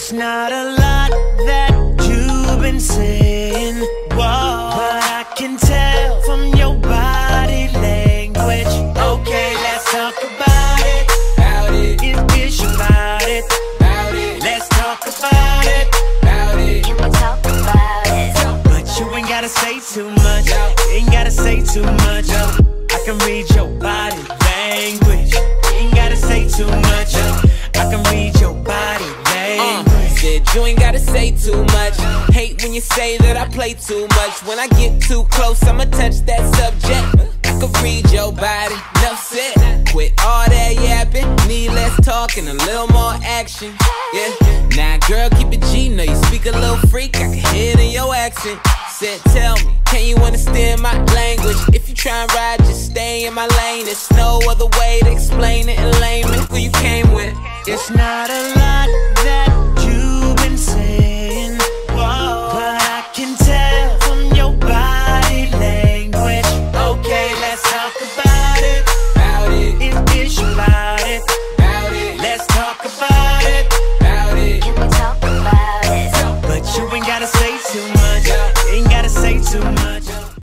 It's not a lot gotta say too much. Ain't gotta say too much. I can read your body language. Ain't gotta say too much. I can read your body Uh, language. said you ain't gotta say too much. Hate when you say that I play too much. When I get too close, I'ma touch that subject. I can read your body, enough said. Quit all that yapping, need less talk and a little more action. Yeah, now girl, keep it G. Know you speak a little freak, I can hear it in your accent. Said, tell me, can you understand my language? If you try and ride, just stay in my lane. There's no other way to explain it in layman who you came with. It's not a lot that